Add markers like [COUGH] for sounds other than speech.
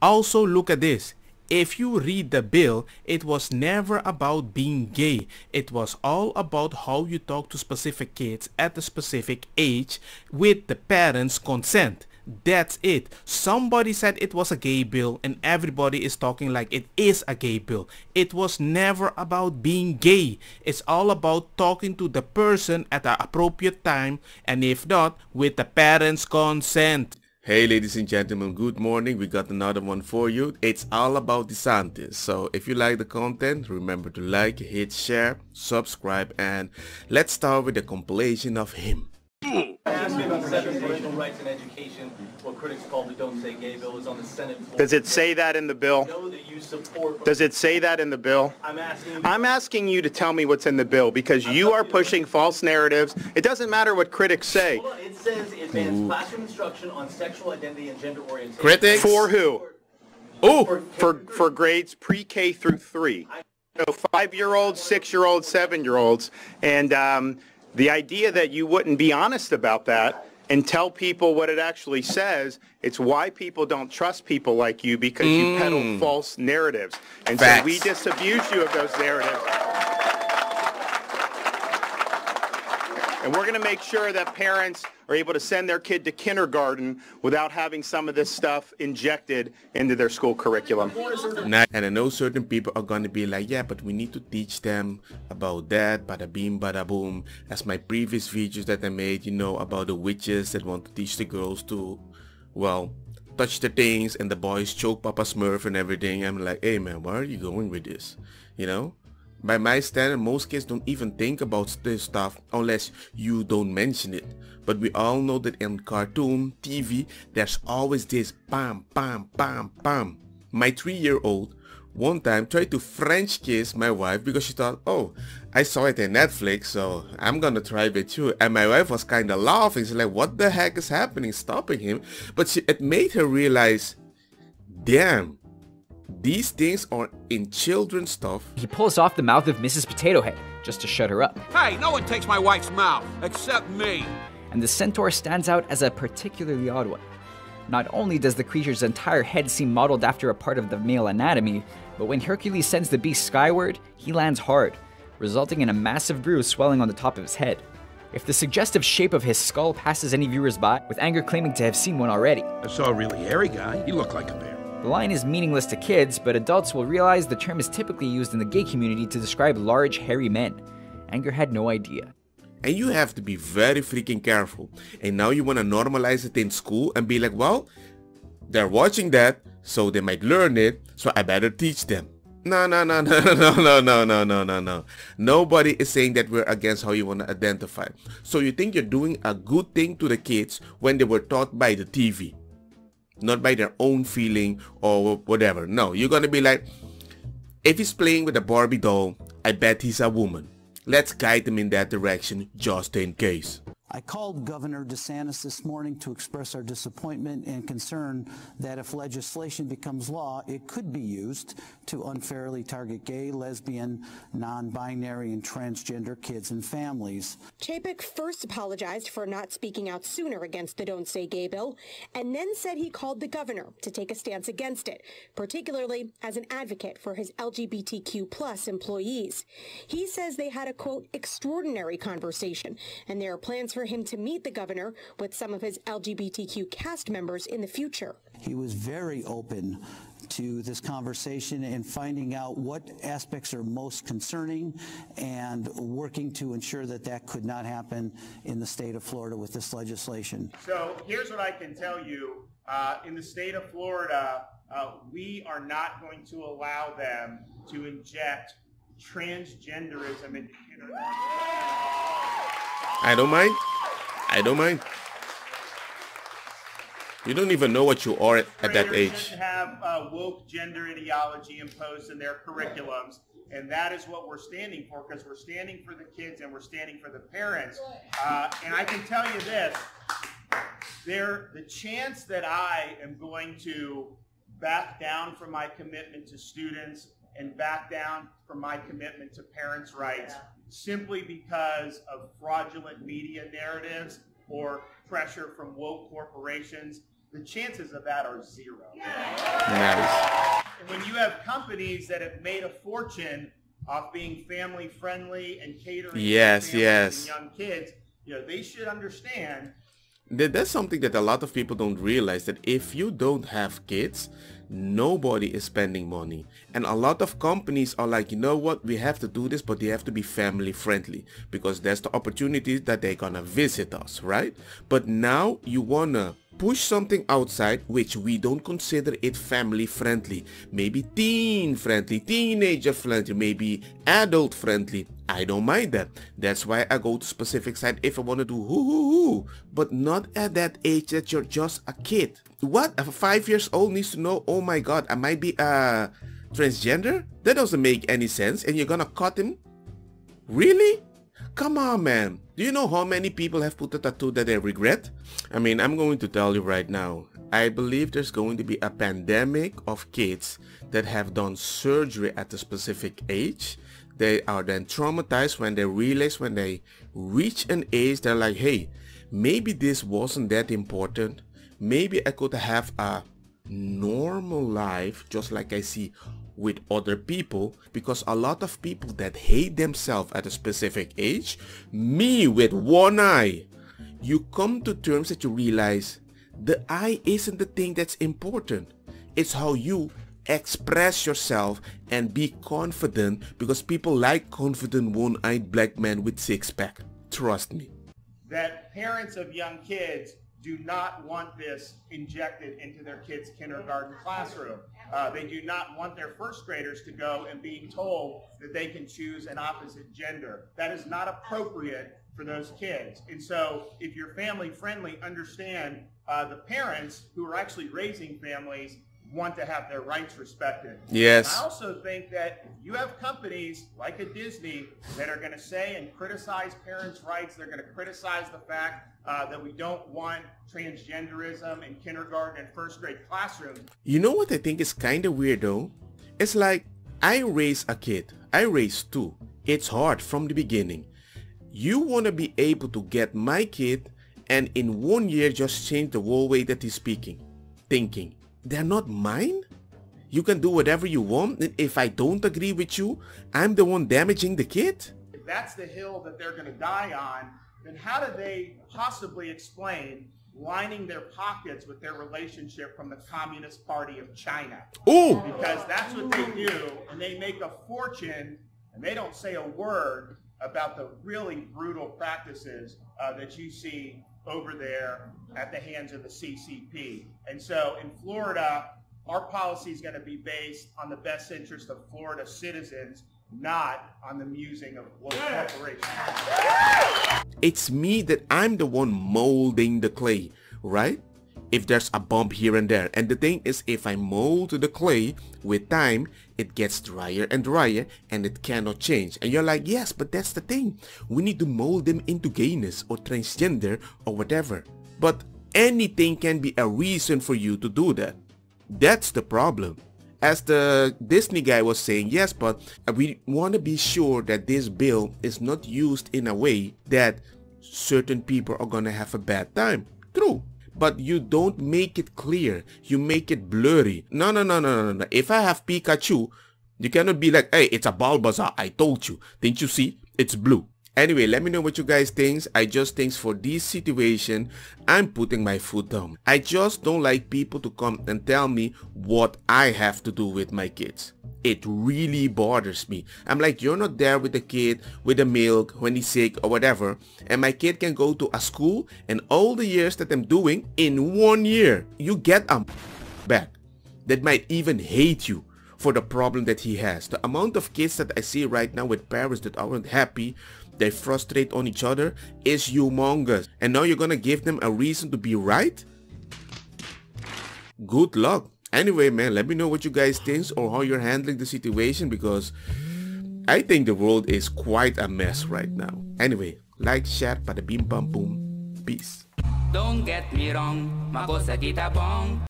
Also look at this. If you read the bill, it was never about being gay. It was all about how you talk to specific kids at a specific age with the parents' consent. That's it. Somebody said it was a gay bill and everybody is talking like it is a gay bill. It was never about being gay. It's all about talking to the person at the appropriate time and if not, with the parents' consent. Hey ladies and gentlemen, good morning. We got another one for you. It's all about DeSantis. So if you like the content, remember to like, hit share, subscribe, and let's start with the compilation of him. Rights and education, what critics call the Don't Say Gay bill, is on the Senate floor. Does it say that in the bill? know that you support. Does it say that in the bill? I'm asking. I'm asking you to tell me what's in the bill because you are pushing false narratives. It doesn't matter what critics say. It says it bans classroom instruction on sexual identity and gender orientation. Critics? For who? Oh, For, for grades pre-K through three. So five-year-olds, six-year-olds, seven-year-olds. And um, the idea that you wouldn't be honest about that and tell people what it actually says, it's why people don't trust people like you because you peddle mm. false narratives. And so we disabuse you of those narratives. And we're going to make sure that parents are able to send their kid to kindergarten without having some of this stuff injected into their school curriculum. And I know certain people are gonna be like, yeah, but we need to teach them about that, bada beam, bada boom. As my previous videos that I made, you know, about the witches that want to teach the girls to, well, touch the things and the boys choke Papa Smurf and everything. I'm like, hey man, where are you going with this? You know? By my standard, most kids don't even think about this stuff unless you don't mention it. But we all know that in cartoon, TV, there's always this bam, bam, bam, bam. My three-year-old one time tried to French kiss my wife because she thought, oh, I saw it in Netflix, so I'm gonna try it too. And my wife was kinda laughing. She's like, what the heck is happening? Stopping him. But she, it made her realize, damn, these things are in children's stuff. He pulls off the mouth of Mrs. Potato Head just to shut her up. Hey, no one takes my wife's mouth, except me. And the centaur stands out as a particularly odd one. Not only does the creature's entire head seem modeled after a part of the male anatomy, but when Hercules sends the beast skyward, he lands hard, resulting in a massive bruise swelling on the top of his head. If the suggestive shape of his skull passes any viewers by, with Anger claiming to have seen one already. I saw a really hairy guy. He looked like a bear. The line is meaningless to kids, but adults will realize the term is typically used in the gay community to describe large, hairy men. Anger had no idea. And you have to be very freaking careful. And now you want to normalize it in school and be like, well, they're watching that, so they might learn it, so I better teach them. No, no, no, [LAUGHS] no, no, no, no, no, no, no, no. Nobody is saying that we're against how you want to identify. So you think you're doing a good thing to the kids when they were taught by the TV. Not by their own feeling or whatever. No, you're to be like, if he's playing with a Barbie doll, I bet he's a woman. Let's guide him in that direction just in case. I called Governor DeSantis this morning to express our disappointment and concern that if legislation becomes law, it could be used to unfairly target gay, lesbian, non-binary, and transgender kids and families. Chapek first apologized for not speaking out sooner against the Don't Say Gay bill, and then said he called the governor to take a stance against it, particularly as an advocate for his LGBTQ plus employees. He says they had a quote extraordinary conversation, and there are plans for him to meet the governor with some of his LGBTQ cast members in the future. He was very open to this conversation and finding out what aspects are most concerning and working to ensure that that could not happen in the state of Florida with this legislation. So here's what I can tell you. Uh, in the state of Florida, uh, we are not going to allow them to inject transgenderism into kindergarten. I don't mind. I don't mind. You don't even know what you are at, at that age. shouldn't have uh, woke gender ideology imposed in their curriculums, and that is what we're standing for because we're standing for the kids and we're standing for the parents. Uh, and I can tell you this: there, the chance that I am going to back down from my commitment to students and back down from my commitment to parents' rights simply because of fraudulent media narratives or pressure from woke corporations the chances of that are zero. Nice. And when you have companies that have made a fortune off being family friendly and catering Yes, families yes. young kids, you know, they should understand That- That's something that a lot of people don't realize that if you don't have kids, nobody is spending money. And a lot of companies are like, you know what, we have to do this, but they have to be family friendly because that's the opportunity that they're gonna visit us, right? But now you wanna push something outside which we don't consider it family friendly. Maybe teen friendly, teenager friendly, maybe adult friendly. I don't mind that. That's why I go to specific site if I want to do hoo hoo hoo. But not at that age that you're just a kid. What? A five years old needs to know, oh my god, I might be a transgender? That doesn't make any sense. And you're gonna cut him? Really? Come on, man. Do you know how many people have put a tattoo that they regret? I mean, I'm going to tell you right now. I believe there's going to be a pandemic of kids that have done surgery at a specific age. They are then traumatized when they realize when they reach an age, they're like, hey, maybe this wasn't that important. Maybe I could have a normal life just like I see with other people because a lot of people that hate themselves at a specific age, me with one eye, you come to terms that you realize the eye isn't the thing that's important. It's how you express yourself and be confident because people like confident one-eyed black men with six-pack. Trust me. that parents of young kids do not want this injected into their kids' kindergarten classroom. Uh, they do not want their first graders to go and being told that they can choose an opposite gender. That is not appropriate for those kids. And so if you're family friendly, understand uh, the parents who are actually raising families want to have their rights respected. Yes. I also think that you have companies like a Disney that are going to say and criticize parents' rights, they're going to criticize the fact uh, that we don't want transgenderism in kindergarten and first grade classrooms. You know what I think is kind of weird though? It's like I raise a kid. I raise two. It's hard from the beginning. You want to be able to get my kid and in one year just change the whole way that he's speaking, thinking. They're not mine? You can do whatever you want and if I don't agree with you, I'm the one damaging the kid? If that's the hill that they're going to die on, then how do they possibly explain lining their pockets with their relationship from the Communist Party of China? Ooh! because that's what they do, and they make a fortune, and they don't say a word about the really brutal practices uh, that you see over there at the hands of the CCP. And so in Florida, our policy is going to be based on the best interest of Florida citizens, not on the musing of local corporations. It's me that I'm the one molding the clay, right? If there's a bump here and there. And the thing is, if I mold the clay, with time, it gets drier and drier and it cannot change. And you're like, yes, but that's the thing. We need to mold them into gayness or transgender or whatever. But anything can be a reason for you to do that. That's the problem. As the Disney guy was saying, yes, but we want to be sure that this bill is not used in a way that certain people are going to have a bad time. True. But you don't make it clear. You make it blurry. No, no, no, no, no, no. If I have Pikachu, you cannot be like, hey, it's a Bulbasaur. I told you. Didn't you see? It's blue. Anyway, let me know what you guys think. I just think for this situation, I'm putting my foot down. I just don't like people to come and tell me what I have to do with my kids. It really bothers me. I'm like, you're not there with the kid, with the milk, when he's sick or whatever. And my kid can go to a school and all the years that I'm doing in one year, you get a back that might even hate you for the problem that he has. The amount of kids that I see right now with parents that aren't happy, they frustrate on each other is humongous. And now you're gonna give them a reason to be right? Good luck. Anyway, man, let me know what you guys think or how you're handling the situation because I think the world is quite a mess right now. Anyway, like, share, bada bim bam boom. Peace. Don't get me wrong, kita bong